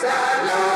Salon.